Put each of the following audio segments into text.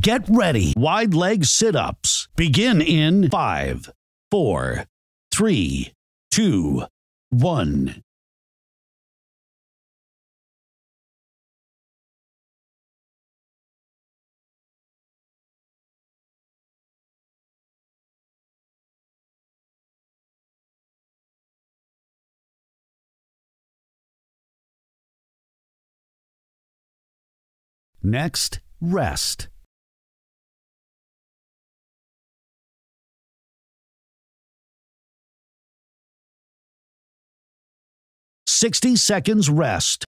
Get ready. Wide leg sit ups. Begin in five, four, three, two, one. Next, rest. Sixty seconds rest.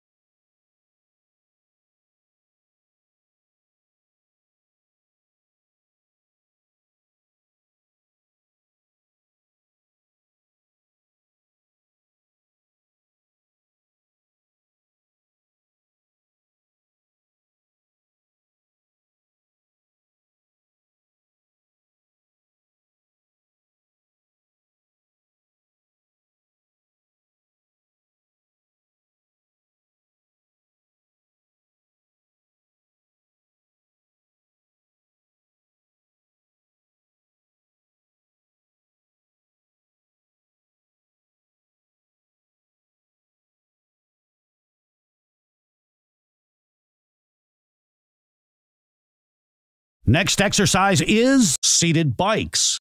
Next exercise is seated bikes.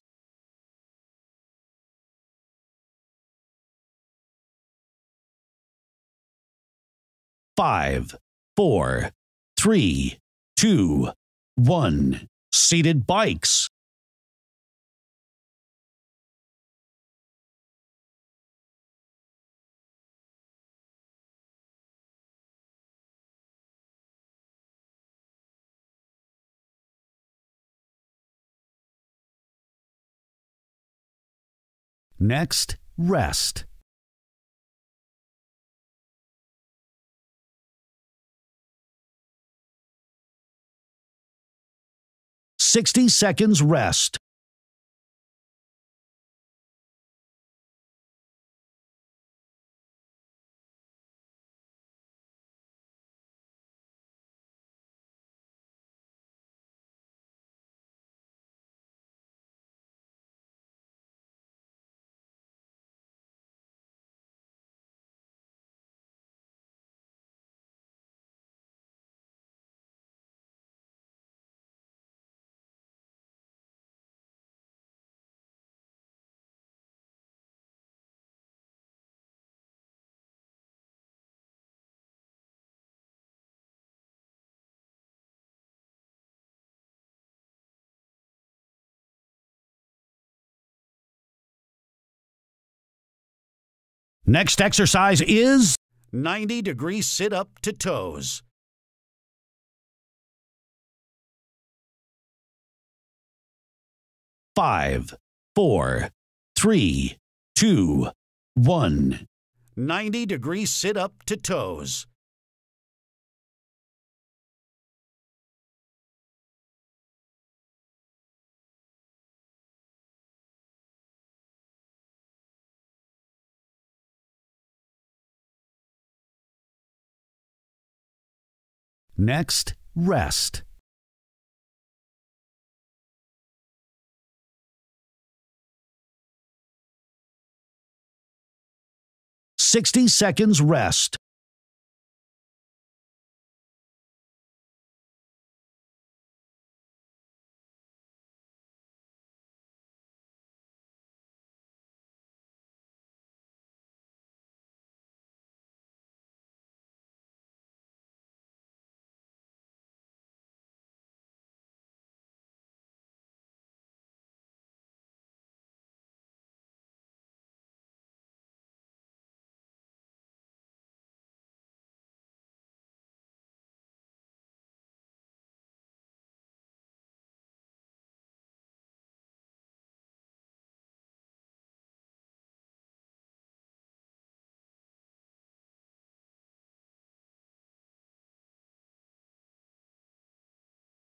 Five, four, three, two, one. Seated bikes. Next, rest. Sixty seconds rest. Next exercise is 90 degree sit up to toes. Five, four, three, two, one. 90 degree sit up to toes. Next, rest. Sixty seconds rest.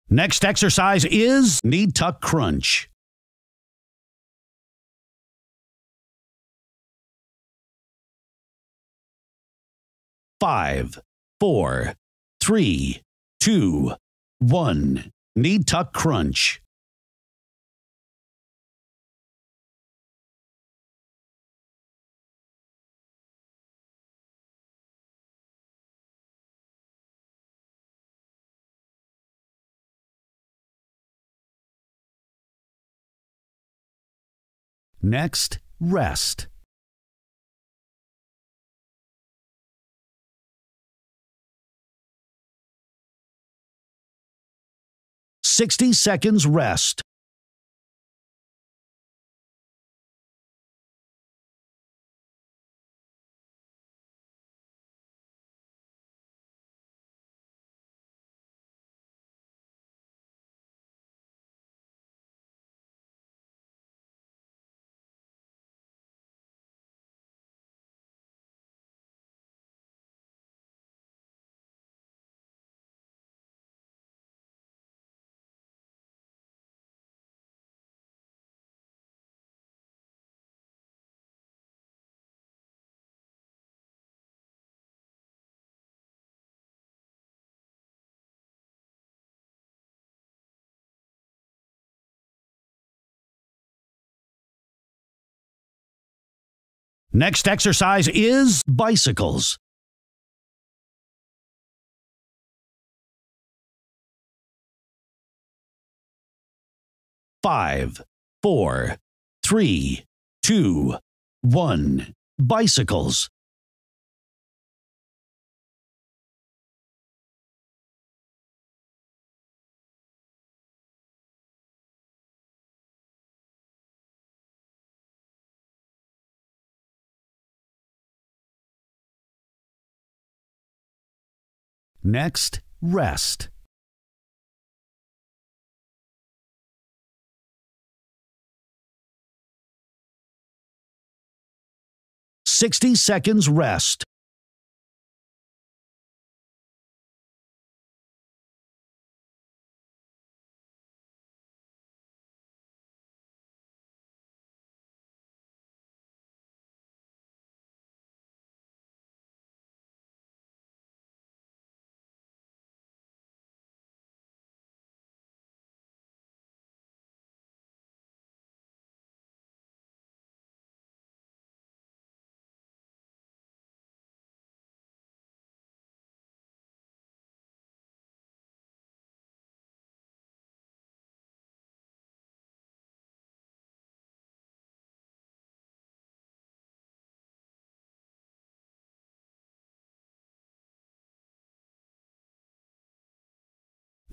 Next exercise is knee tuck crunch. Five, four, three, two, one. Knee tuck crunch. Next, rest. Sixty seconds rest. Next exercise is bicycles. Five, four, three, two, one. Bicycles. Next, rest. Sixty seconds rest.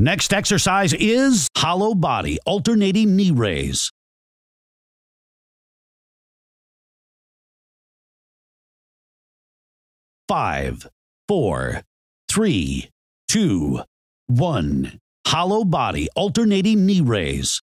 Next exercise is hollow body alternating knee raise. Five, four, three, two, one. Hollow body alternating knee raise.